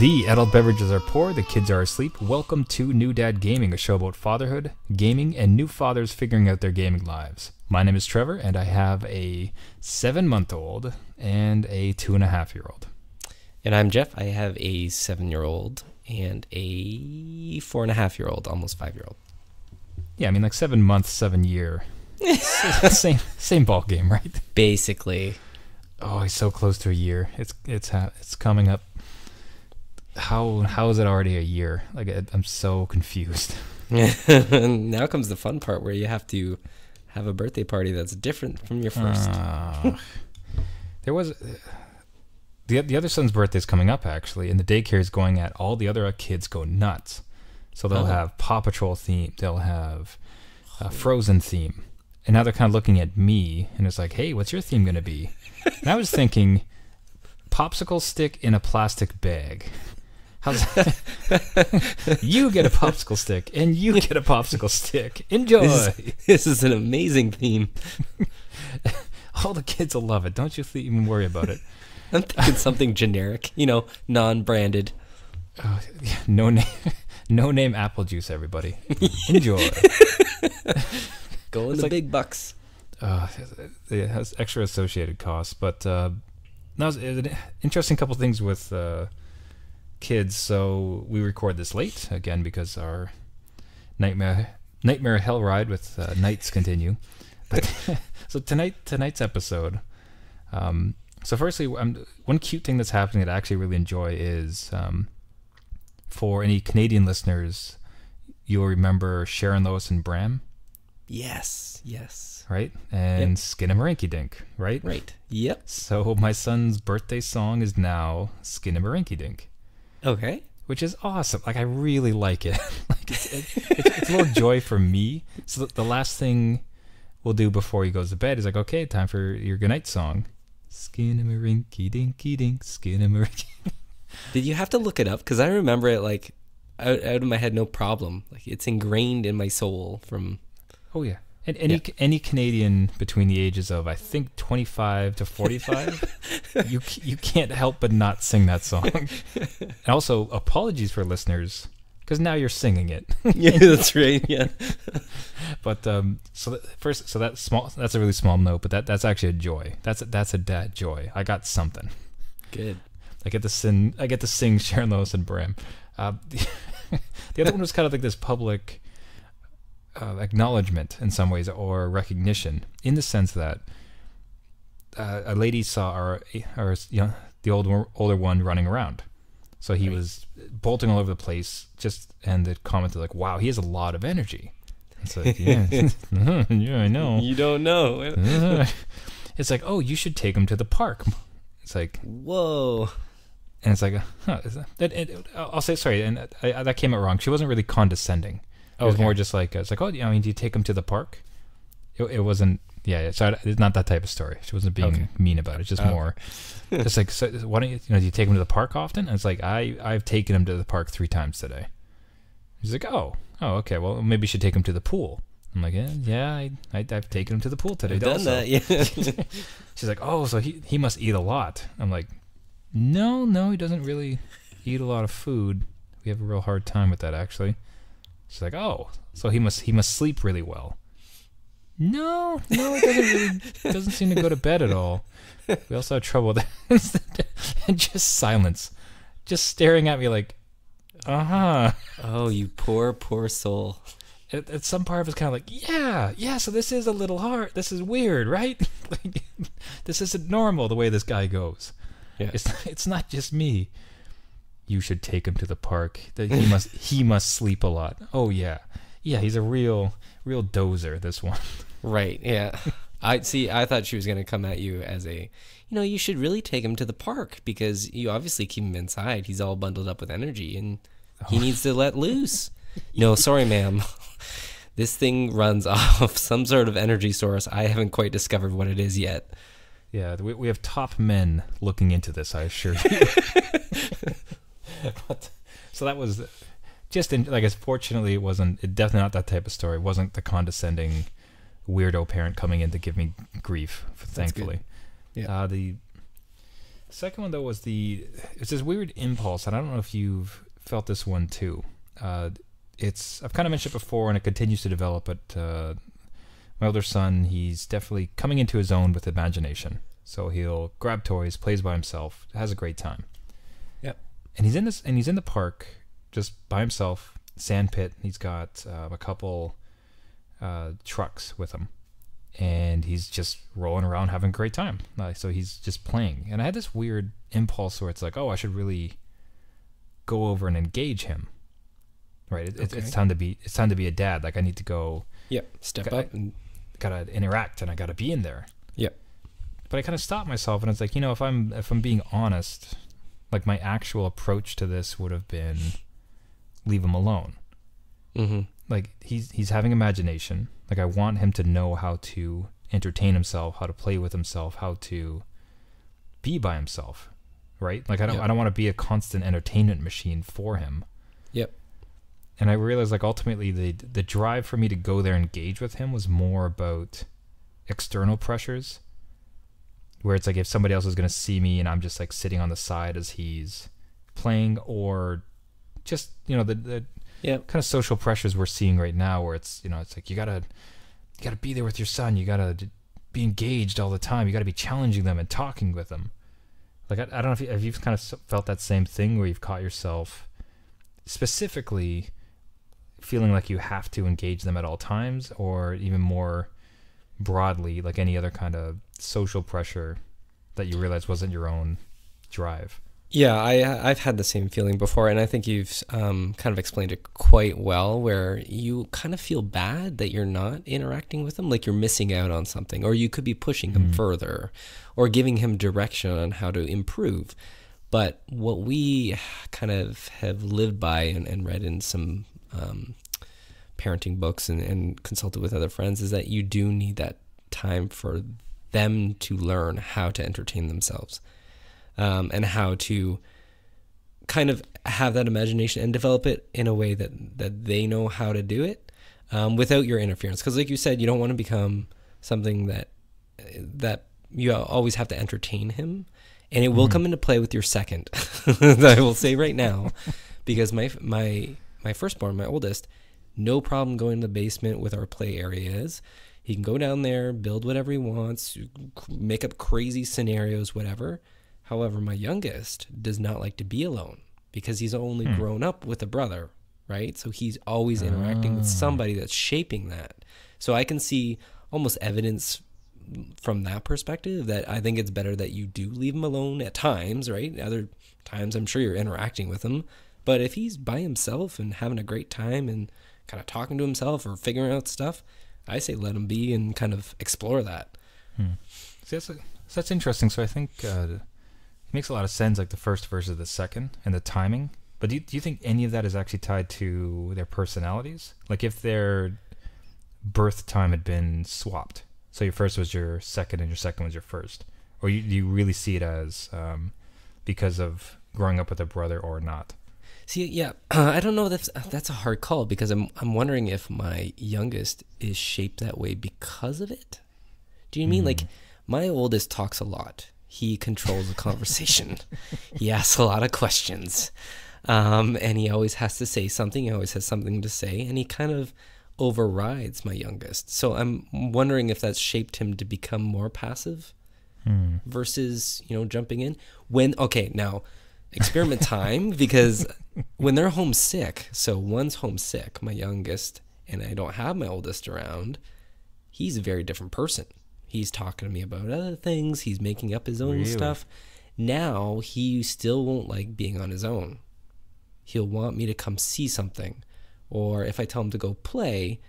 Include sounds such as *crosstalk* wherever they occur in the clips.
The adult beverages are poor, the kids are asleep. Welcome to New Dad Gaming, a show about fatherhood, gaming, and new fathers figuring out their gaming lives. My name is Trevor, and I have a seven month old and a two and a half year old. And I'm Jeff. I have a seven year old and a four and a half year old, almost five year old. Yeah, I mean, like seven months, seven year. *laughs* same same ball game, right? Basically. Oh, he's so close to a year. It's it's ha- it's coming up. How how is it already a year? Like I- I'm so confused. *laughs* *laughs* now comes the fun part where you have to have a birthday party that's different from your first. Ah. there was the the other son's birthday is coming up actually, and the daycare is going at all the other kids go nuts. So they'll Oh. have Paw Patrol theme, they'll have a Frozen theme, and now they're kind of looking at me, and it's like, hey, what's your theme gonna be? and I was thinking, popsicle stick in a plastic bag. *laughs* How's you get a popsicle stick, and you get a popsicle stick. Enjoy. This is, this is an amazing theme. *laughs* All the kids will love it. Don't you even worry about it. *laughs* I'm thinking something generic, you know, non branded. Oh, yeah, no name, *laughs* no name apple juice. Everybody, enjoy. Go in It's the like- big bucks. uh, it has extra associated costs, but uh, that was an interesting couple things with uh, kids. So we record this late again because our nightmare nightmare hell ride with uh, nights continue. But *laughs* so tonight tonight's episode. Um, so firstly, um, one cute thing that's happening that I actually really enjoy is um, for any Canadian listeners, you'll remember Sharon Lois and Bram, Yes, yes. right? And Skinnamarink Dink, right? Right. Yep. So my son's birthday song is now Skinnamarink Dink, Okay. which is awesome. Like I really like it. *laughs* like it's, it, it's, it's a little joy for me. So the, the last thing we'll do before he goes to bed is like, okay, time for your goodnight song. Skinnamarink Dinky Dink, Skinnamarink. *laughs* Did you have to look it up? Because I remember it like out, out of my head, no problem. Like it's ingrained in my soul from. Oh yeah. And any any Canadian between the ages of I think 25 to 45, *laughs* you you can't help but not sing that song. *laughs* and also, apologies for listeners because now you're singing it. *laughs* yeah, that's right. Yeah. but um, so that, first, so that's small. That's a really small note, but that that's actually a joy. That's a, that's a dad joy. I got something. Good. I get to sing. I get to sing Sharon Lois and Bram. Uh, the, the other one was kind of like this public uh, acknowledgement in some ways, or recognition, in the sense that uh, a lady saw our our you know, the old older one running around. So he Right. was bolting all over the place. Just and they commented like, "Wow, he has a lot of energy." It's like, yeah, *laughs* *laughs* yeah, I know. You don't know. *laughs* it's like, oh, you should take him to the park. It's like, Whoa. and it's like, huh, is that, that, it, I'll say sorry, and I, I, that came out wrong. She wasn't really condescending. Oh, it was Okay. more just like, uh, it's like, oh, yeah, I mean, do you take him to the park? It, it wasn't, yeah, yeah, so it's not that type of story. She wasn't being Okay. mean about it. It's just Okay. more, *laughs* it's like, so, why don't you, you know, do you take him to the park often? And it's like, I, I've taken him to the park three times today. He's like, oh, oh, okay, well, maybe you should take him to the pool. I'm like, yeah, yeah, I, I, I've taken him to the pool today. I've done also. that. Yeah. *laughs* *laughs* She's like, oh, so he he must eat a lot. I'm like, no, no, he doesn't really eat a lot of food. We have a real hard time with that actually. She's like, oh, so he must he must sleep really well. No, no, it doesn't really *laughs* doesn't seem to go to bed at all. We also have trouble with and *laughs* just silence, just staring at me like, uh huh. oh, you poor, poor soul. At, at some part of it's kind of like, yeah, yeah. So this is a little hard. This is weird, right? *laughs* like, this isn't normal the way this guy goes. Yeah. It's it's not just me. You should take him to the park. That he must *laughs* he must sleep a lot. Oh yeah, yeah. He's a real real dozer. This one. Right. Yeah. *laughs* I see. I thought she was going to come at you as a, you know, you should really take him to the park because you obviously keep him inside. He's all bundled up with energy and he oh. needs to let loose. *laughs* No, sorry, ma'am. This thing runs off some sort of energy source. I haven't quite discovered what it is yet. Yeah, we, we have top men looking into this. I assure you. So that was just in, like, as fortunately, it wasn't. It definitely not that type of story. It wasn't the condescending weirdo parent coming in to give me grief. Thankfully, Yeah. Uh, the Second one though was the it's this weird impulse, and I don't know if you've felt this one too. Uh, it's I've kind of mentioned it before, and it continues to develop. But uh, my older son, he's definitely coming into his own with imagination. So he'll grab toys, plays by himself, has a great time. And he's in this, and he's in the park just by himself, sand pit. He's got uh, a couple uh, trucks with him, and he's just rolling around having a great time. Uh, so he's just playing. And I had this weird impulse where it's like, oh, I should really go over and engage him. Right. It, it's, it's time to be. It's time to be a dad. Like I need to go. Yep. Step Okay. up and Gotta interact, and I gotta be in there. Yep. But I kind of stopped myself, and it's like, you know, if I'm if I'm being honest, like my actual approach to this would have been, leave him alone. mm-hmm. like he's he's having imagination. Like I want him to know how to entertain himself, how to play with himself, how to be by himself. Right? Like I don't Yeah. I don't want to be a constant entertainment machine for him. Yep. And I realized like ultimately the the drive for me to go there and engage with him was more about external pressures. Where it's like if somebody else is gonna see me and I'm just like sitting on the side as he's playing or just you know the the Yep. kind of social pressures we're seeing right now where it's you know it's like you gotta you gotta be there with your son. You gotta be engaged all the time. You gotta be challenging them and talking with them. Like i, I don't know if, you, if you've kind of felt that same thing where you've caught yourself specifically feeling like you have to engage them at all times or even more broadly like any other kind of social pressure that you realize wasn't your own drive Yeah, I I've had the same feeling before, and I think you've um, kind of explained it quite well. Where you kind of feel bad that you're not interacting with him, like you're missing out on something, or you could be pushing him further, or giving him direction on how to improve. But what we kind of have lived by and, and read in some um, parenting books and, and consulted with other friends is that you do need that time for them to learn how to entertain themselves um, and how to kind of have that imagination and develop it in a way that that they know how to do it um, without your interference. Because, like you said, you don't want to become something that that you always have to entertain him, and it will come into play with your second. *laughs* I will say right now, *laughs* because my my my firstborn, my oldest, no problem going to the basement with our play areas. He can go down there, build whatever he wants, make up crazy scenarios, whatever. However, my youngest does not like to be alone because he's only hmm. grown up with a brother, right? So he's always interacting with ah. somebody that's shaping that. So I can see almost evidence from that perspective that I think it's better that you do leave him alone at times, right? Other times I'm sure you're interacting with him. But if he's by himself and having a great time and kind of talking to himself or figuring out stuff, I say let him be and kind of explore that. See, that's, so that's interesting. So I think uh, it makes a lot of sense, like the first versus the second and the timing. But do you, do you think any of that is actually tied to their personalities? Like if their birth time had been swapped, so your first was your second and your second was your first, or you, do you really see it as um, because of growing up with a brother or not? See, yeah, *clears throat* I don't know. That's that's a hard call because I'm I'm wondering if my youngest is shaped that way because of it. Do you mean like my oldest talks a lot? He controls the conversation. *laughs* he asks a lot of questions, um, and he always has to say something. He always has something to say, and he kind of overrides my youngest. So I'm wondering if that's shaped him to become more passive versus you know jumping in when okay now experiment time because when they're homesick so one's homesick my youngest and i don't have my oldest around he's a very different person he's talking to me about other things he's making up his own Really? stuff now he still won't like being on his own he'll want me to come see something or if i tell him to go play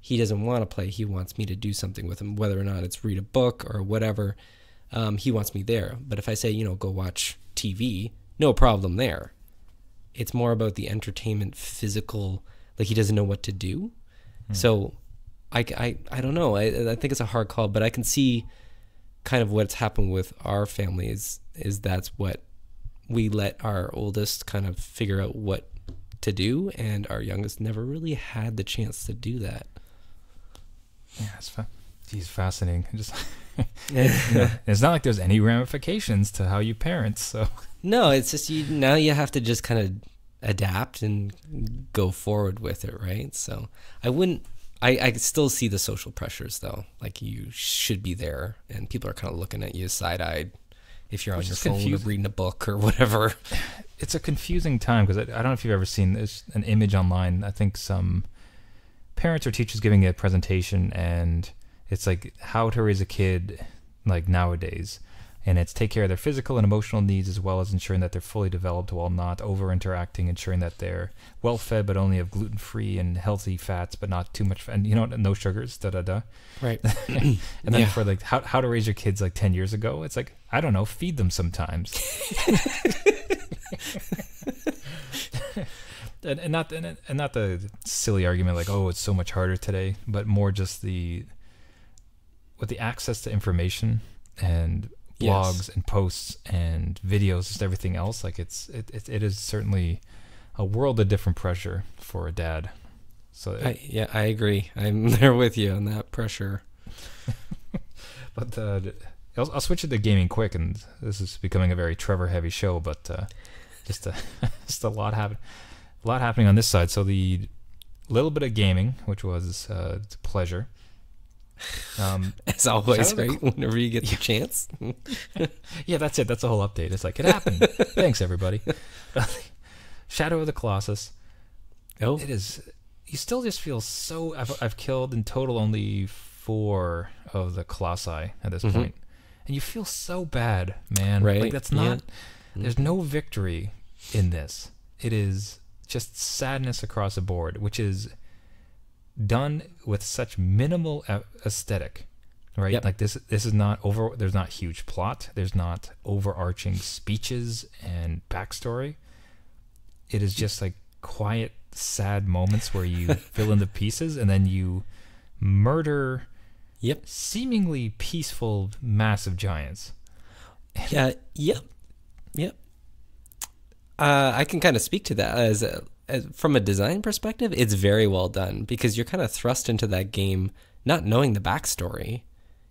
he doesn't want to play. He wants me to do something with him, whether or not it's read a book or whatever. Um, he wants me there. But if I say, you know, go watch TV, no problem there. It's more about the entertainment, physical, like he doesn't know what to do. Hmm. So I, I, I don't know. I, I think it's a hard call, but I can see kind of what's happened with our family is, is that's what we let our oldest kind of figure out what to do, and our youngest never really had the chance to do that. Yeah, it's fa- geez, fascinating. *laughs* Just *laughs* it's not like there's any ramifications to how you parent. So no, it's just you now you have to just kind of adapt and go forward with it, right? So I wouldn't. I, I still see the social pressures though. Like you should be there, and people are kind of looking at you side eyed if you're on Which your phone or reading a book or whatever. *sighs* it's a confusing time because I, I don't know if you've ever seen this an image online. I think some parents or teachers giving a presentation, and it's like how to raise a kid like nowadays, and it's take care of their physical and emotional needs as well as ensuring that they're fully developed while not over interacting, ensuring that they're well fed but only of gluten free and healthy fats, but not too much, and you know no sugars, da da da. Right. *laughs* And then Yeah. for like how how to raise your kids like ten years ago, it's like I don't know, feed them sometimes. *laughs* and, and not and, and not the silly argument like oh it's so much harder today, but more just the with the access to information and Yes. blogs and posts and videos, just everything else. Like it's it, it, it is certainly a world of different pressure for a dad. So I, yeah, I agree. I'm *laughs* there with you on that pressure. *laughs* But uh, I'll, I'll switch it to gaming quick, and this is becoming a very Trevor heavy show. But uh, just a, *laughs* just a lot happen, a lot happening on this side. So the little bit of gaming, which was uh, pleasure. Um, *laughs* As always, Shadow of the right? Whenever you get the chance. *laughs* yeah, that's it. That's the whole update. It's like it happened. *laughs* Thanks, everybody. Shadow of the Colossus. Oh, It is. You still just feel so. I've I've killed in total only four of the colossi at this Mhm. point, and you feel so bad, man. Right, Like that's yeah. not. There's no victory in this. It is just sadness across the board, which is done with such minimal aesthetic, right? Yep. Like this. This is not over. There's not huge plot. There's not overarching speeches and backstory. It is just like quiet, sad moments where you *laughs* fill in the pieces and then you murder Yep. seemingly peaceful, massive giants. Yeah. Yep. Yep. Uh, I can kind of speak to that as, a, as from a design perspective. It's very well done because you're kind of thrust into that game not knowing the backstory.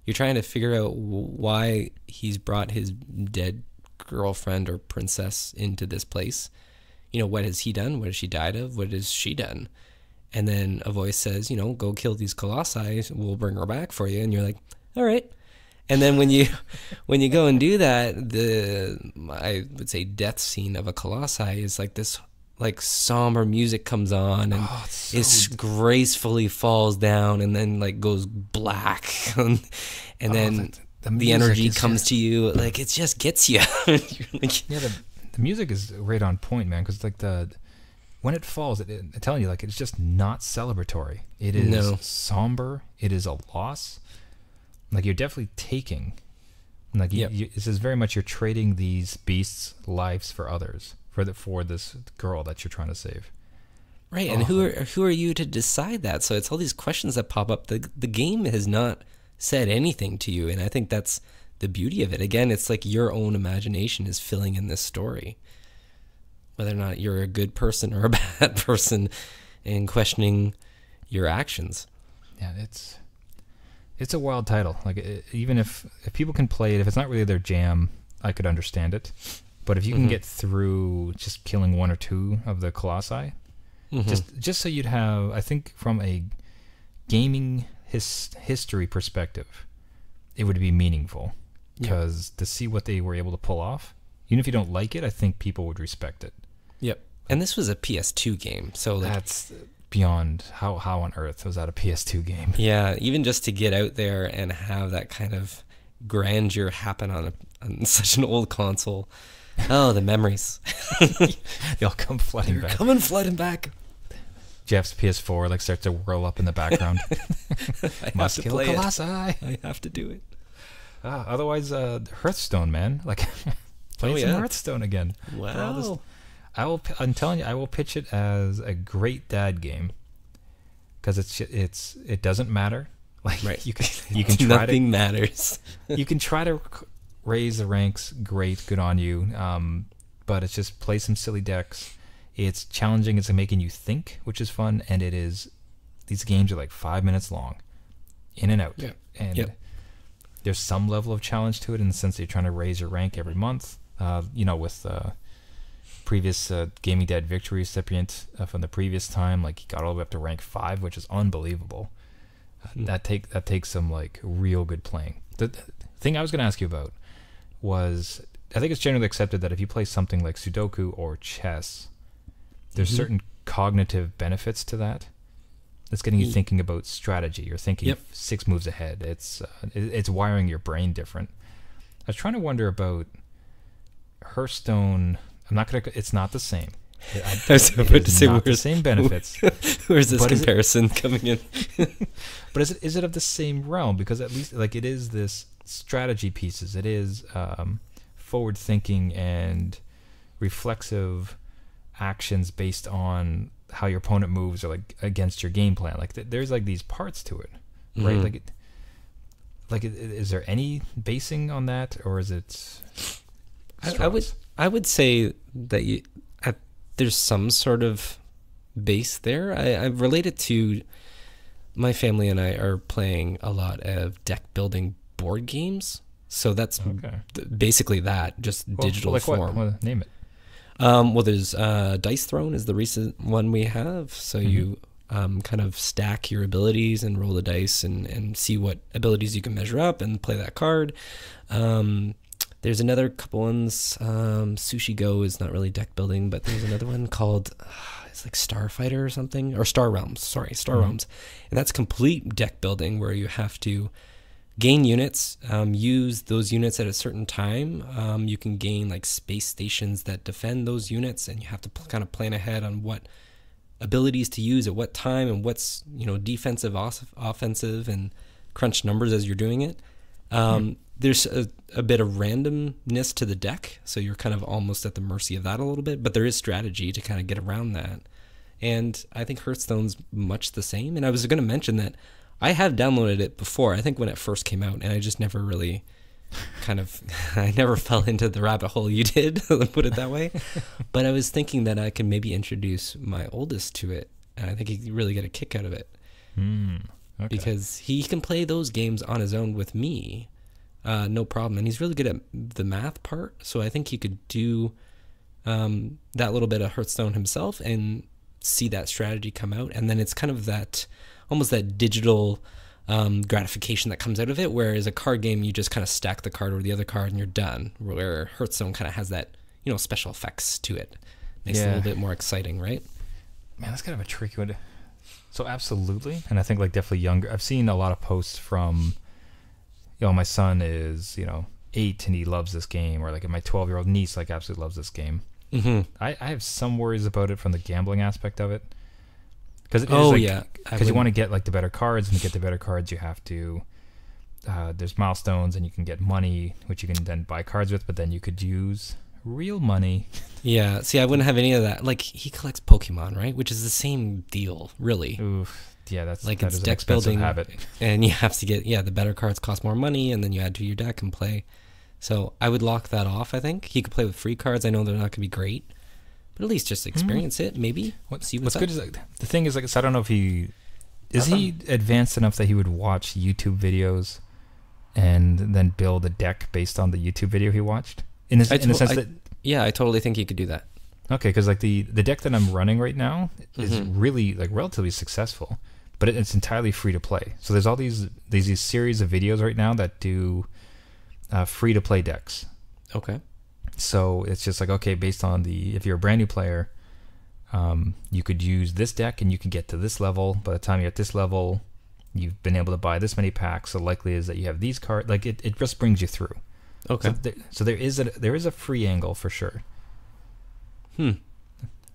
You're trying to figure out why he's brought his dead girlfriend or princess into this place. You know, what has he done? What has she died of? What has she done? And then a voice says, you know, go kill these colossi. We'll bring her back for you. And you're like, all right. And then when you *laughs* when you go and do that, the I would say death scene of a colossi is like this like somber music comes on and Oh, so it gracefully falls down and then like goes black and, *laughs* and Oh, then the- the the, energy comes just- to you like it just gets you. *laughs* Like, Yeah, the, the music is right on point, man. Because like the when it falls, it, it, I'm telling you, like it's just not celebratory. It is No. somber. It is a loss. Like you're definitely taking. Like you, Yep. you, this is very much you're trading these beasts' lives for others for the for this girl that you're trying to save. Right, and who um, are who are you to decide that? So it's all these questions that pop up. The the game has not said anything to you, and I think that's the beauty of it. Again, it's like your own imagination is filling in this story. Whether or not you're a good person or a *laughs* bad person, and questioning your actions. Yeah, it's it's a wild title. Like it, even if if people can play it, if it's not really their jam, I could understand it. But if you can Mhm. get through just killing one or two of the colossi, Mhm. just just so you'd have, I think from a gaming his, history perspective, it would be meaningful Yeah. because to see what they were able to pull off, even if you don't like it, I think people would respect it. Yep. And this was a PS2 game, so like That's beyond how how on earth was that a PS2 game? *laughs* Yeah, even just to get out there and have that kind of grandeur happen on, a, on *laughs* such an old console. Oh, the memories. *laughs* they all come flooding They're back. coming flooding back. Jeff's PS4 like starts to whirl up in the background. *laughs* I have Must to kill play it. Colossi. I have to do it. Ah, otherwise, uh, Hearthstone, man. *laughs* Like, play Oh, some yeah. Hearthstone again. all this- I will. p- I'm telling you, I will pitch it as a great dad game because it's it's it doesn't matter. Like Right. you can you can try Nothing matters. to you can try to c- raise the ranks. Great, good on you. Um, but it's just play some silly decks. It's challenging. It's making you think, which is fun, and it is. These games are like five minutes long, in and out. Yeah. And Yep. there's some level of challenge to it in the sense that you're trying to raise your rank every month. Uh, you know, with uh, previous uh, Gaming Dad victory recipient uh, from the previous time, like he got all the way up to rank five, which is unbelievable. Uh, Hmm. That take that takes some like real good playing. The, the thing I was going to ask you about was I think it's generally accepted that if you play something like Sudoku or chess, there's Mhm. certain cognitive benefits to that. It's getting you thinking about strategy. You're thinking Yep. six moves ahead. It's uh, it's wiring your brain different. I was trying to wonder about Hearthstone. I'm not gonna. It's not the same. It, I, *laughs* I was it about to say, not the same benefits. *laughs* Where's this But is it- comparison coming in? *laughs* But is it is it of the same realm? Because at least like it is this strategy pieces. It is um, forward thinking and reflexive actions based on how your opponent moves or like against your game plan. Like th- there's like these parts to it, right? Mhm. Like it, like i- is there any basing on that or is it? I, I would? I would say that you there's some sort of base there. I, I relate it to my family and I are playing a lot of deck building board games. So that's Okay. basically that, just Well, digital like what? form. Well, name it. Um, well, there's uh, Dice Throne is the recent one we have. So Mhm. you um, kind of stack your abilities and roll the dice and, and see what abilities you can measure up and play that card. Um, there's another couple ones. Um, Sushi Go is not really deck building, but there's another one called uh, it's like Starfighter or something or Star Realms. Sorry, Star Mhm. Realms, and that's complete deck building where you have to gain units, um, use those units at a certain time. Um, you can gain like space stations that defend those units, and you have to kind of plan ahead on what abilities to use at what time and what's you know defensive, offensive, and crunch numbers as you're doing it. Um, There's a, a bit of randomness to the deck, so you're kind of almost at the mercy of that a little bit. But there is strategy to kind of get around that. And I think Hearthstone's much the same. And I was going to mention that I have downloaded it before. I think when it first came out, and I just never really *laughs* kind of *laughs* I never fell into the rabbit hole you did, *laughs* put it that way. but I was thinking that I could maybe introduce my oldest to it, and I think he'd really get a kick out of it Hmm. Okay. because he can play those games on his own with me, uh, no problem. And he's really good at the math part, so I think he could do um, that little bit of Hearthstone himself and see that strategy come out. And then it's kind of that almost that digital um, gratification that comes out of it. Whereas a card game, you just kind of stack the card or the other card and you're done. Where Hearthstone kind of has that you know special effects to it, makes it a little bit more exciting, right? Man, that's kind of a tricky one. to- So absolutely, and I think like definitely younger. I've seen a lot of posts from, know, my son is you know eight and he loves this game, or like my twelve year old niece like absolutely loves this game. Mm-hmm. I, I have some worries about it from the gambling aspect of it, because Oh yeah, because you want to get like the better cards, and to get the better cards, you have to. Uh, there's milestones, and you can get money, which you can then buy cards with. But then you could use real money. Yeah, see, I wouldn't have any of that. Like he collects Pokemon, right? Which is the same deal, really. Oof, yeah, that's Like, that it's is deck building. habit. *laughs* And you have to get yeah, the better cards cost more money, and then you add to your deck and play. So I would lock that off. I think he could play with free cards. I know they're not going to be great, but at least just experience it. Maybe What, see what's what's, good is like, the thing is like so I don't know if he is he advanced enough that he would watch YouTube videos and then build a deck based on the YouTube video he watched. In, this, in the sense I- that yeah, I totally think he could do that. okay, because like the the deck that I'm running right now is Mhm. really like relatively successful, but it's entirely free to play. So there's all these these, these series of videos right now that do uh, free to play decks. Okay. So it's just like okay, based on the if you're a brand new player, um, you could use this deck and you can get to this level. By the time you're at this level, you've been able to buy this many packs. So likely is that you have these cards. Like it, it just brings you through. Okay. So there, so there is a there is a free angle for sure. Hmm.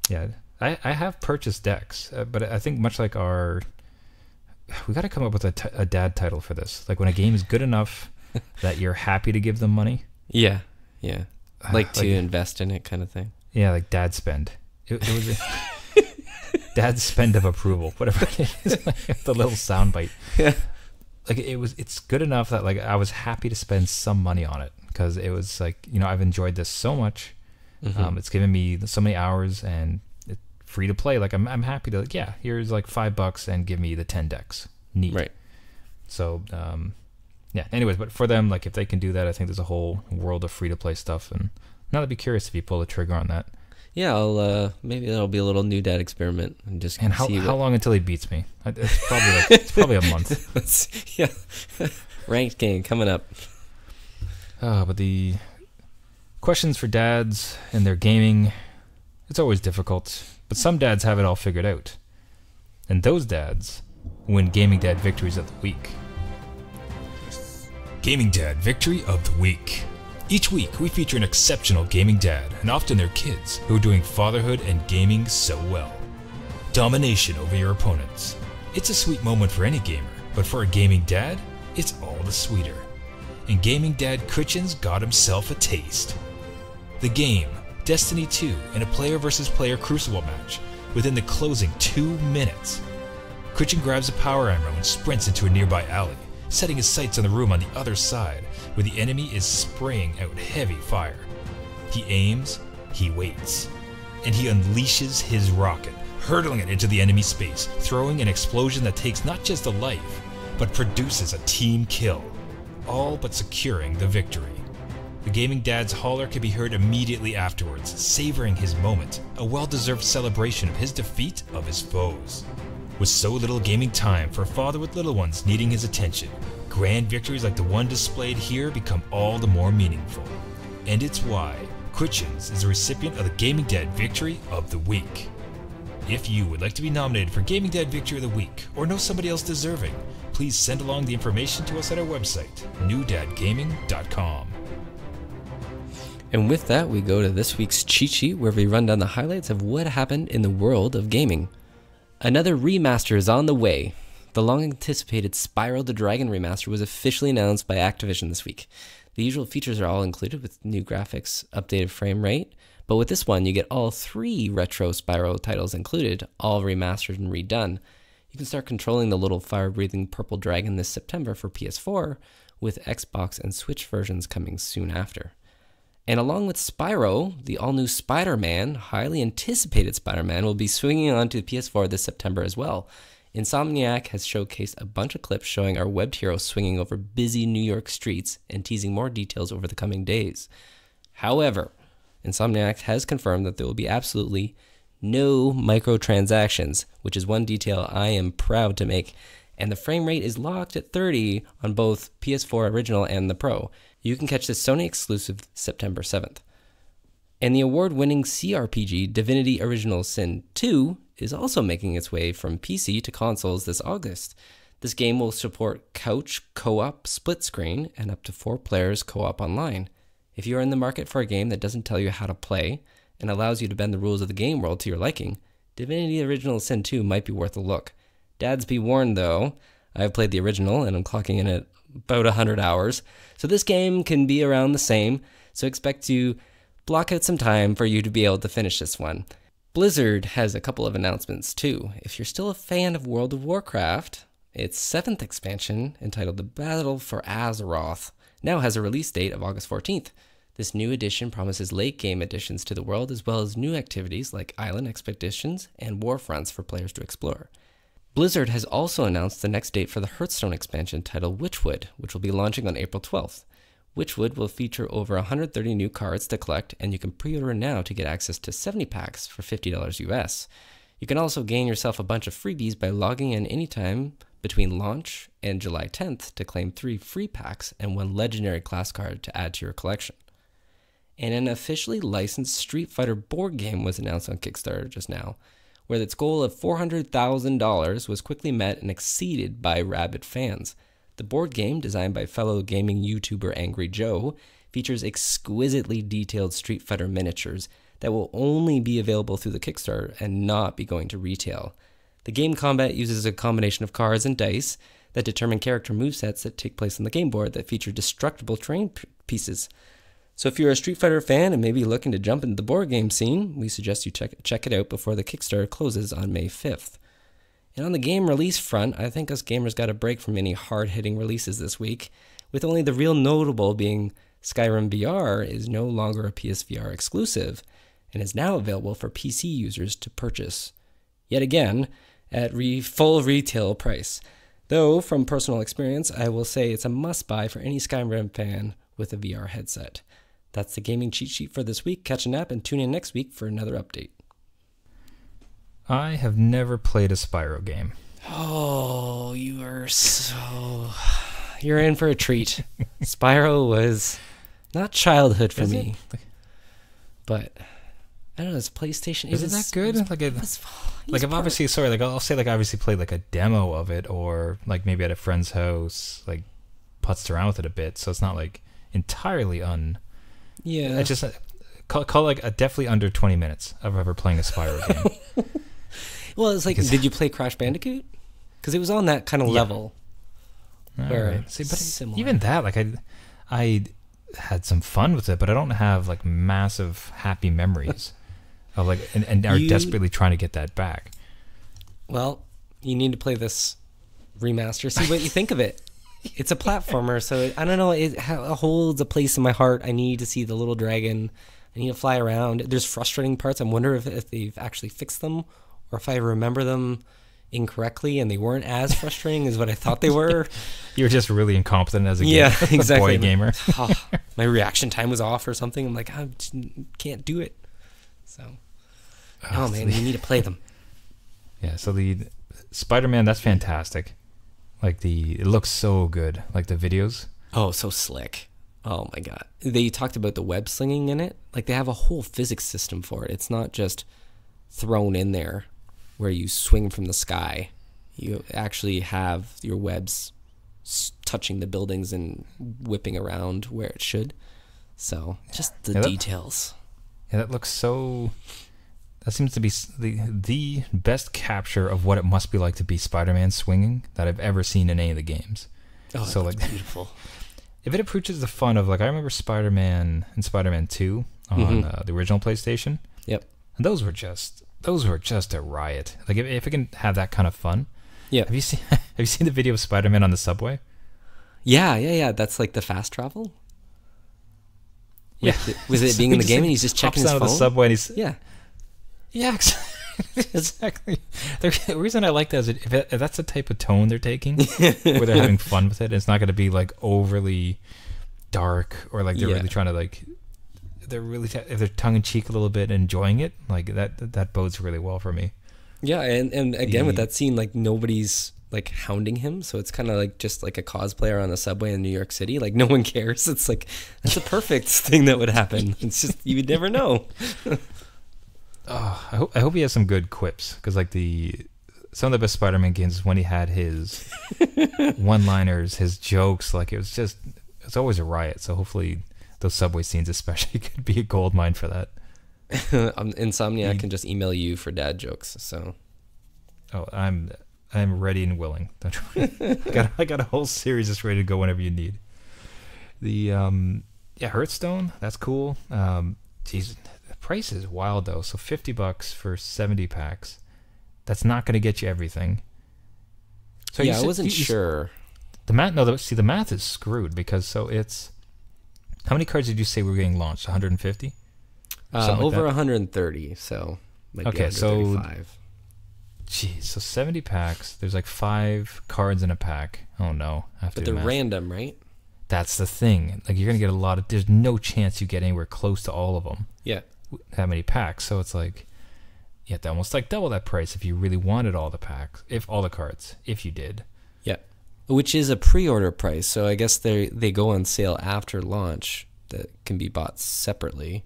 Yeah, I I have purchased decks, uh, but I think much like our, *sighs* we got to come up with a, t- a dad title for this. Like when a game is good enough *laughs* that you're happy to give them money. Yeah. Yeah. *sighs* Uh, Like to invest in it, kind of thing. Yeah, like dad spend. It, it was a *laughs* dad spend of approval, whatever it is. Like, *laughs* the little soundbite. Yeah. Like it was, it's good enough that like I was happy to spend some money on it because it was like you know I've enjoyed this so much. Mhm. Um, it's given me so many hours and free to play. Like I'm, I'm happy to like yeah, here's like five bucks and give me the ten decks. Neat. right. So um, yeah. Anyways, but for them, like if they can do that, I think there's a whole world of free to play stuff. And now I'd be curious if you pull the trigger on that. Yeah, I'll uh, maybe that'll be a little new dad experiment and just And how see how what, long until he beats me? It's probably like it's probably a month. *laughs* yeah, *laughs* ranked game coming up. Uh, but the questions for dads and their gaming, it's always difficult. But some dads have it all figured out. And those dads win Gaming Dad Victories of the Week. Gaming Dad Victory of the Week. Each week, we feature an exceptional gaming dad, and often their kids, who are doing fatherhood and gaming so well. Domination over your opponents. It's a sweet moment for any gamer, but for a gaming dad, it's all the sweeter. And gaming dad Chrichin's got himself a taste. The game, Destiny 2, in a player versus player crucible match, within the closing two minutes. Chrichin grabs a power arrow and sprints into a nearby alley, setting his sights on the room on the other side, where the enemy is spraying out heavy fire. He aims, he waits, and he unleashes his rocket, hurtling it into the enemy space, throwing an explosion that takes not just a life, but produces a team kill, all but securing the victory. The gaming dad's holler can be heard immediately afterwards, savoring his moment, a well deserved celebration of his defeat of his foes. With so little gaming time for a father with little ones needing his attention, grand victories like the one displayed here become all the more meaningful. And it's why Chrichins is a recipient of the Gaming Dad Victory of the Week. If you would like to be nominated for Gaming Dad Victory of the Week or know somebody else deserving, please send along the information to us at our website, newdadgaming.com. And with that, we go to this week's cheat sheet where we run down the highlights of what happened in the world of gaming. Another remaster is on the way. The long anticipated Spyro the Dragon remaster was officially announced by Activision this week. The usual features are all included with new graphics, updated frame rate, but with this one, you get all three retro Spyro titles included, all remastered and redone. You can start controlling the little fire breathing purple dragon this September for PS4, with Xbox and Switch versions coming soon after. And along with Spyro, the all new Spider Man, highly anticipated Spider Man, will be swinging onto the PS4 this September as well. Insomniac has showcased a bunch of clips showing our webbed hero swinging over busy New York streets and teasing more details over the coming days. However, Insomniac has confirmed that there will be absolutely no microtransactions, which is one detail I am proud to make. And the frame rate is locked at 30 on both PS4 Original and the Pro. You can catch this Sony exclusive September 7th. And the award winning CRPG Divinity Original Sin 2 is also making its way from PC to consoles this August. This game will support couch, co op, split screen, and up to four players co op online. If you are in the market for a game that doesn't tell you how to play and allows you to bend the rules of the game world to your liking, Divinity Original Sin 2 might be worth a look. Dads be warned though, I've played the original and I'm clocking in at about 100 hours, so this game can be around the same, so expect to block out some time for you to be able to finish this one. Blizzard has a couple of announcements too. If you're still a fan of World of Warcraft, its seventh expansion, entitled The Battle for Azeroth, now has a release date of August 14th. This new edition promises late game additions to the world as well as new activities like island expeditions and war fronts for players to explore. Blizzard has also announced the next date for the Hearthstone expansion titled Witchwood, which will be launching on April 12th. Witchwood will feature over 130 new cards to collect, and you can pre order now to get access to 70 packs for $50 US. You can also gain yourself a bunch of freebies by logging in anytime between launch and July 10th to claim three free packs and one legendary class card to add to your collection. And an officially licensed Street Fighter board game was announced on Kickstarter just now, where its goal of $400,000 was quickly met and exceeded by rabid fans. The board game, designed by fellow gaming YouTuber Angry Joe, features exquisitely detailed Street Fighter miniatures that will only be available through the Kickstarter and not be going to retail. The game combat uses a combination of cards and dice that determine character movesets that take place on the game board that feature destructible terrain pieces. So if you're a Street Fighter fan and maybe looking to jump into the board game scene, we suggest you check check it out before the Kickstarter closes on May 5th. And on the game release front, I think us gamers got a break from any hard-hitting releases this week, with only the real notable being Skyrim VR is no longer a PSVR exclusive and is now available for PC users to purchase. Yet again, at re- full retail price. Though, from personal experience, I will say it's a must buy for any Skyrim fan with a VR headset. That's the gaming cheat sheet for this week. Catch a nap and tune in next week for another update. I have never played a Spyro game. Oh, you are so. You're in for a treat. *laughs* Spyro was not childhood for Is me, it? but I don't know. It's PlayStation. Is it that good? was- Like, I, was- like he's I've obviously sorry, like I'll say like I obviously played like a demo of it, or like maybe at a friend's house, like putzed around with it a bit. So it's not like entirely un. Yeah. I just uh, call, call like a definitely under twenty minutes of ever playing a Spyro game. *laughs* well, it's like, because- did you play Crash Bandicoot? Because it was on that kind of Yeah. level. All right. See, but similar. even that, like I, I had some fun with it, but I don't have like massive happy memories *laughs* of like, and, and are You- desperately trying to get that back. Well, you need to play this remaster. See what you think of it. *laughs* It's a platformer, so it, I don't know. It, holds a place in my heart. I need to see the little dragon. I need to fly around. There's frustrating parts. I wonder if, if they've actually fixed them, or if I remember them incorrectly and they weren't as frustrating as what I thought they *laughs* were. You're just really incompetent as a Yeah, *laughs* game, exactly. boy gamer. Oh, my reaction time was off or something. I'm like, ah, I can't do it. So, ah, oh man, you need to play them. Yeah, so the Spider-Man, that's fantastic. Like the, it looks so good. Like the videos. Oh, so slick. Oh my god. They talked about the web slinging in it. Like they have a whole physics system for it. It's not just thrown in there where you swing from the sky. You actually have your webs touching the buildings and whipping around where it should. So, just the Yeah, that- details. Yeah, that looks so. That seems to be the the best capture of what it must be like to be Spider-Man swinging that I've ever seen in any of the games. Oh, so, that's like- *laughs* beautiful. If it approaches the fun of like I remember Spider-Man and Spider-Man Two on Mhm. uh, the original PlayStation, Yep. and those were just those were just a riot. Like if, if it can have that kind of fun. Yeah. Have you seen *laughs* Have you seen the video of Spider-Man on the subway? Yeah, yeah, yeah. That's like the fast travel. Yeah. With, it- with it *laughs* being in the game like, and he's just checking his out phone. of the subway and he's Yeah. Yeah, *laughs* exactly. exactly. The reason I like that is if, it, if that's the type of tone they're taking, *laughs* where they're having fun with it, it's not going to be like overly dark or like they're Yeah. really trying to like they're really t- if they're tongue in cheek a little bit, enjoying it. Like that that bodes really well for me. Yeah, and, and again with that scene, like nobody's like hounding him, so it's kind of like just like a cosplayer on the subway in New York City. Like no one *laughs* cares. It's like that's a perfect thing that would happen. It's just you would never know. Oh, I hope I hope he has some good quips because like the some of the best Spider-Man games is when he had his *laughs* one-liners, his jokes. Like it was just it's always a riot. So hopefully those subway scenes especially *laughs* could be a gold mine for that. *laughs* um, Insomniac can just email you for dad jokes. So Oh, I'm I'm ready and willing. I got I got a whole series just ready to go whenever you need. The um yeah, Hearthstone, that's cool. Um geez, the price is wild though. So 50 bucks for 70 packs. That's not going to get you everything. So you yeah, I wasn't you- you- sure. The math no, the, see the math is screwed because so it's How many cards did you say were getting launched? 150? Uh, like over that. 130, so Okay, be so- 135. Jeez, so 70 packs. There's like 5 cards in a pack. Oh no. I have but they're math. random, right? That's the thing. Like you're gonna get a lot of. There's no chance you get anywhere close to all of them. Yeah. That many packs. So it's like, you have to almost like double that price if you really wanted all the packs, if all the cards, if you did. Yeah. Which is a pre-order price, so I guess they they go on sale after launch that can be bought separately.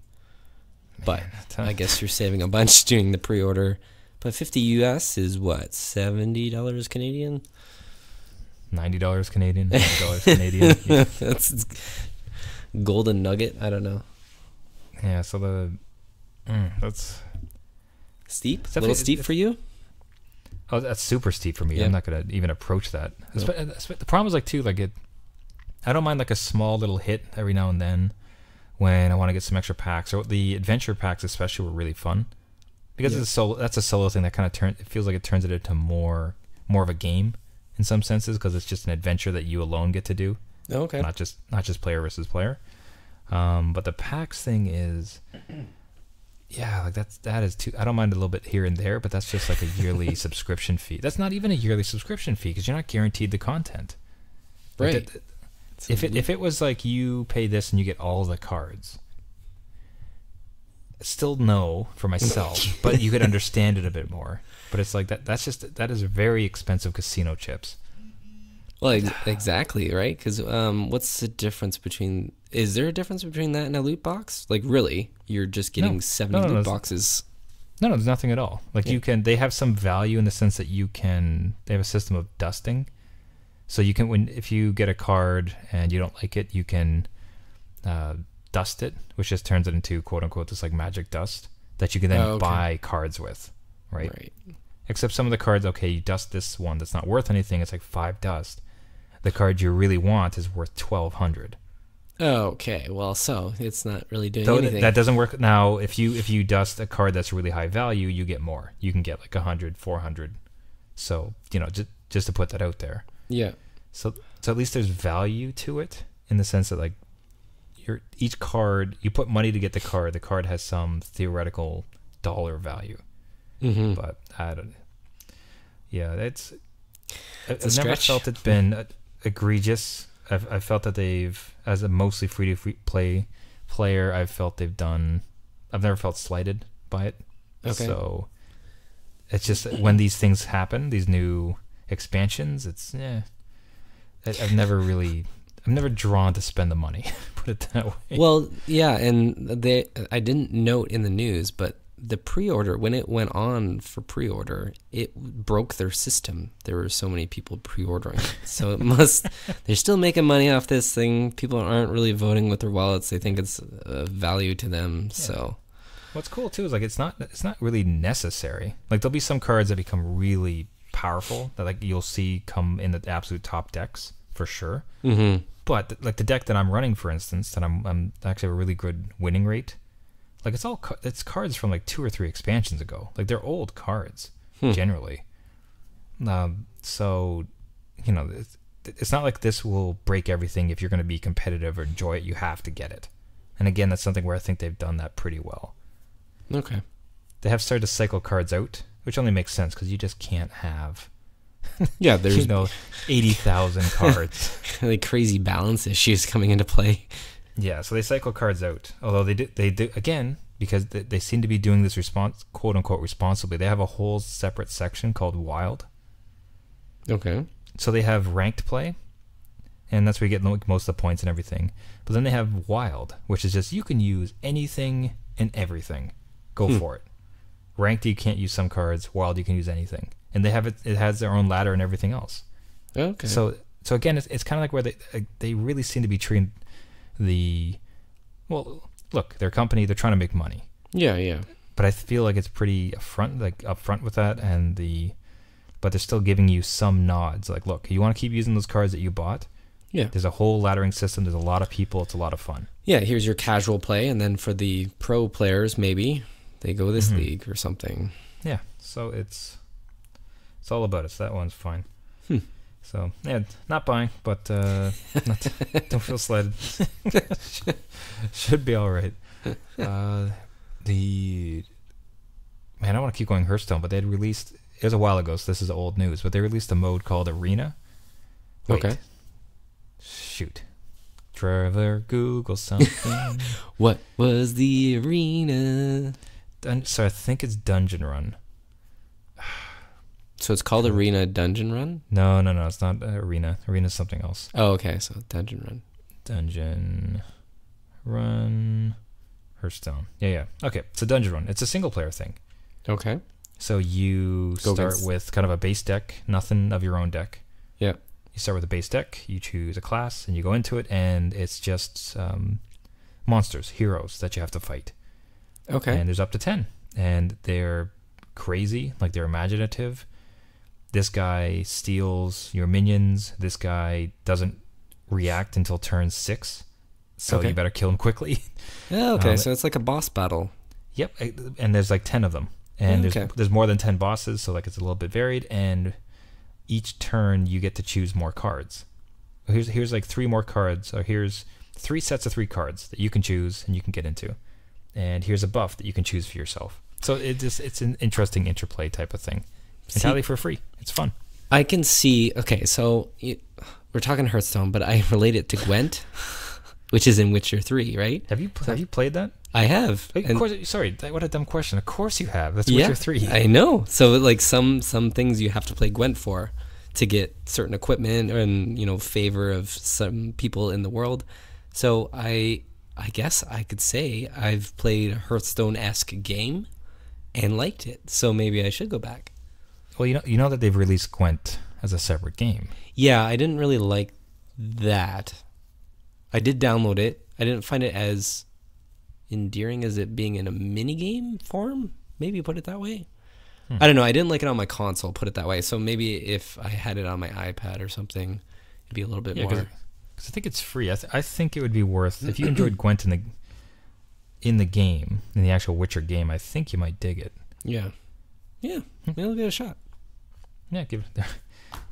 But *laughs* that's- I guess you're saving a bunch *laughs* doing the pre-order. But 50 US is what? $70 Canadian? Ninety dollars Canadian, ninety dollars Canadian. Yeah. *laughs* That's golden nugget, I don't know. yeah. So the mm, that's Steep? It's A little definitely- steep for you? oh that's super steep for me. Yeah. I'm not gonna even approach that. No. Espe- espe- The problem is like too like it. I don't mind like a small little hit every now and then when I want to get some extra packs or the adventure packs especially were really fun because Yeah. it's a solo. That's a solo thing that kind of turn. It feels like it turns it into more more of a game in some senses because it's just an adventure that you alone get to do, Okay. not just not just player versus player. Um, but the packs thing is, yeah, like that's that is too. I don't mind a little bit here and there, but that's just like a yearly *laughs* subscription fee. That's not even a yearly subscription fee because you're not guaranteed the content. Like, Right. that- if it if it was like you pay this and you get all the cards, still no for myself, but you could *laughs* understand it a bit more. But it's like that. That's just that is very expensive casino chips. Well, ex- exactly, right? Because um, what's the difference between? Is there a difference between that and a loot box? Like, really, you're just getting No. seventy No, no, loot boxes. No, no, there's nothing at all. Like Yeah. you can, they have some value in the sense that you can. They have a system of dusting, so you can when if you get a card and you don't like it, you can uh, dust it, which just turns it into quote unquote this like magic dust that you can then Oh, okay. buy cards with, right? Right. Except some of the cards, okay, you dust this one that's not worth anything. It's like five dust. The card you really want is worth twelve hundred. Okay. Well, so it's not really doing Though anything. that doesn't work now. If you if you dust a card that's really high value, you get more. You can get like 100, 400. So you know, just just to put that out there. yeah. So so at least there's value to it in the sense that like your each card you put money to get the card. The card has some theoretical dollar value, Mm-hmm. but I don't. Yeah, it's. I- It's I've never stretch. felt it's been uh, egregious. I've I've felt that they've, as a mostly free to play player, I've felt they've done. I've never felt slighted by it. Okay. So it's just when these things happen, these new expansions, it's yeah. I, I've never really, I'm never drawn to spend the money. *laughs* Put it that way. Well, yeah, and they I didn't note in the news, but the pre-order when it went on for pre-order, it broke their system. There were so many people pre-ordering. *laughs* So it must they're still making money off this thing. People aren't really voting with their wallets. They think it's a value to them. So What's cool too is like it's not it's not really necessary. Like there'll be some cards that become really powerful that like you'll see come in the absolute top decks for sure. Mhm. But like the deck that I'm running, for instance, that I'm I'm actually have a really good winning rate. Like it's all it's cards from like two or three expansions ago. Like they're old cards Hmm. generally. Um, so you know it's, it's not like this will break everything. If you're going to be competitive or enjoy it, you have to get it. And again, that's something where I think they've done that pretty well okay. they have started to cycle cards out, which only makes sense because you just can't have *laughs* Yeah, there's you know eighty thousand *laughs* cards. like crazy balance issues coming into play. Yeah, so they cycle cards out. Although they do, they do again because they, they seem to be doing this response quote unquote responsibly. They have a whole separate section called Wild. Okay. So they have ranked play, and that's where you get most of the points and everything. But then they have Wild, which is just you can use anything and everything. Go Hmm. for it. Ranked, you can't use some cards. Wild, you can use anything, and they have it. It has their own ladder and everything else. Okay. So so again, it's, it's kind of like where they they really seem to be treating the well. Look, their company. They're trying to make money, yeah, yeah. but I feel like it's pretty upfront, like upfront with that, and the. But they're still giving you some nods. Like, look, you want to keep using those cards that you bought. Yeah. There's a whole laddering system. There's a lot of people. It's a lot of fun. Yeah, here's your casual play, and then for the pro players, maybe they go this Mhm. league or something. Yeah. So it's it's all about it. So that one's fine. Hmm. So yeah, not buying, but uh, not, *laughs* don't feel slighted. *laughs* Should be all right. Uh, the man, I want to keep going Hearthstone, but they had released. It was a while ago, so this is old news. But they released a mode called Arena. Wait. Okay. Shoot. Trevor, Google something. *laughs* What was the arena? Dun- so I think it's Dungeon Run. So it's called Arena Dungeon Run. No, no, no. It's not uh, Arena. Arena's something else. Oh, okay. So Dungeon Run. Dungeon Run Hearthstone. Yeah, yeah. Okay, it's a Dungeon Run. It's a single player thing. Okay. So you Go start against- with kind of a base deck, nothing of your own deck. Yeah. You start with a base deck, you choose a class, and you go into it, and it's just um, monsters, heroes that you have to fight. Okay. And there's up to 10. And they're crazy, like they're imaginative. This guy steals your minions. This guy doesn't react until turn six. So Okay. you better kill him quickly. *laughs* oh, okay. um, so it's like a boss battle. Yep, and there's like ten of them, and Okay. there's there's more than ten bosses, so like it's a little bit varied. And each turn you get to choose more cards. Here's here's like three more cards, or here's three sets of three cards that you can choose and you can get into. and here's a buff that you can choose for yourself. So it just it's an interesting interplay type of thing. Entirely for free. It's fun. I can see. Okay, so it, we're talking Hearthstone, but I *laughs* relate it to Gwent, which is in Witcher Three, right? Have you have you played that? I have. Of and- course. Sorry, what a dumb question. Of course you have. That's yeah, Witcher three. I know. So like some some things you have to play Gwent for to get certain equipment and you know favor of some people in the world. So I I guess I could say I've played a Hearthstone esque game and liked it. So maybe I should go back. Well, you know you know that they've released Gwent as a separate game. Yeah, I didn't really like that. I did download it. I didn't find it as endearing as it being in a mini game form. Maybe put it that way. Hmm. I don't know. I didn't like it on my console. Put it that way. So maybe if I had it on my iPad or something, it'd be a little bit Yeah, more. because I think it's free. I, th- I think it would be worth if you *clears throat* enjoyed Gwent in the in the game in the actual Witcher game. I think you might dig it. Yeah, yeah. Hmm. Maybe I'll give it a shot. Yeah, give it. *laughs*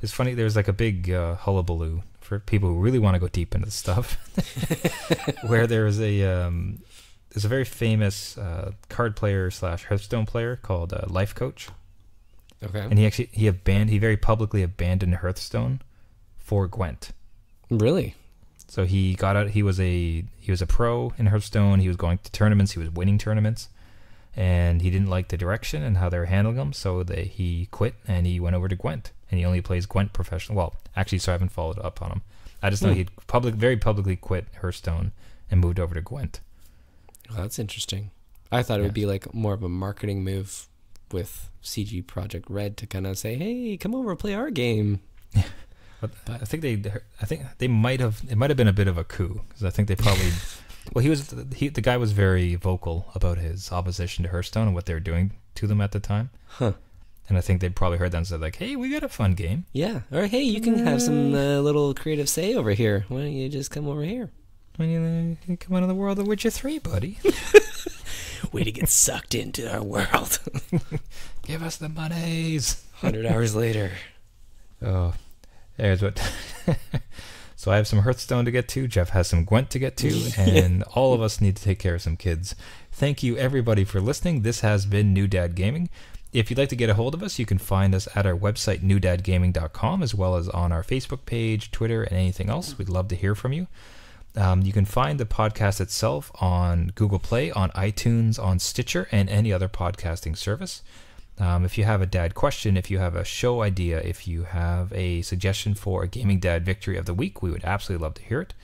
It's funny. There's like a big uh, hullabaloo for people who really want to go deep into the stuff. *laughs* *laughs* where there's a um, there's a very famous uh, card player slash Hearthstone player called uh, Lifecoach, Okay. and he actually he abandoned he very publicly abandoned Hearthstone for Gwent. Really? So he got out. He was a he was a pro in Hearthstone. He was going to tournaments. He was winning tournaments, and he didn't like the direction and how they were handling him, So they, he quit and he went over to Gwent. And he only plays Gwent professional. Well, actually, so I haven't followed up on him. I just know Hmm. he public very publicly quit Hearthstone and moved over to Gwent. Well, that's interesting. I thought it would be like more of a marketing move with CD Projekt Red to kind of say, "Hey, come over, play our game." *laughs* But I think they, I think they might have. It might have been a bit of a coup because I think they probably. *laughs* well, he was he the guy was very vocal about his opposition to Hearthstone and what they were doing to them at the time. Huh. And I think they probably heard that and said like, "Hey, we got a fun game." Yeah. Or hey, you can have some uh, little creative say over here. Why don't you just come over here? When you, uh, you come out of the world of Witcher Three, buddy, *laughs* Way to get sucked into our world. *laughs* give us the monies. Hundred hours later. *laughs* Oh, there's what. So I have some Hearthstone to get to. Jeff has some Gwent to get to, *laughs* and all of us need to take care of some kids. Thank you everybody for listening. This has been New Dad Gaming. If you'd like to get a hold of us, you can find us at our website newdadgaming.com as well as on our Facebook page, Twitter, and anything else. We'd love to hear from you. Um, you can find the podcast itself on Google Play, on iTunes, on Stitcher, and any other podcasting service. Um, if you have a dad question, if you have a show idea, if you have a suggestion for a gaming dad victory of the week, we would absolutely love to hear it.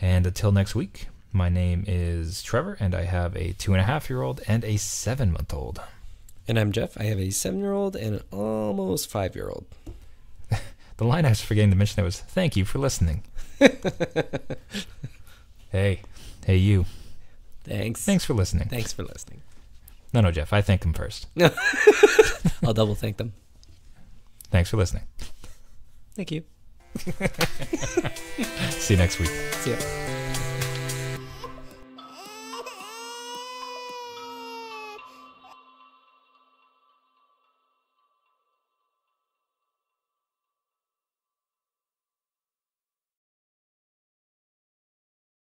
And until next week, my name is Trevor, and I have a two and a half year old and a seven month old. And I'm Jeff. I have a seven-year-old and an almost five-year-old. *laughs* The line I was forgetting to mention that was thank you for listening. *laughs* hey, hey, you. Thanks. Thanks for listening. Thanks for listening. No, no, Jeff, I thank them first. *laughs* I'll double thank them. Thanks for listening. Thank you. *laughs* See you next week. See ya.